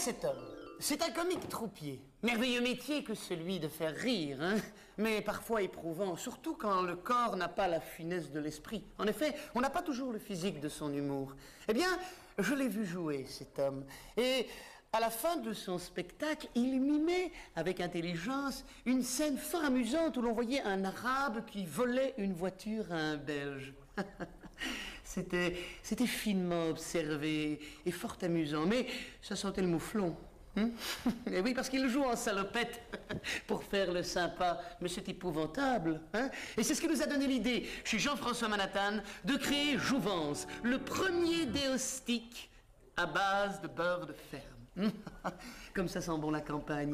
cet homme. C'est un comique troupier. Merveilleux métier que celui de faire rire, hein mais parfois éprouvant, surtout quand le corps n'a pas la finesse de l'esprit. En effet, on n'a pas toujours le physique de son humour. Eh bien, je l'ai vu jouer, cet homme. Et à la fin de son spectacle, il mimait avec intelligence une scène fort amusante où l'on voyait un arabe qui volait une voiture à un belge. c'était, c'était finement observé et fort amusant, mais ça sentait le mouflon. Hein? Et oui, parce qu'il joue en salopette pour faire le sympa. Mais c'est épouvantable. Hein? Et c'est ce qui nous a donné l'idée, chez Jean-François Manhattan, de créer Jouvence, le premier déostique à base de beurre de ferme. Comme ça sent bon la campagne.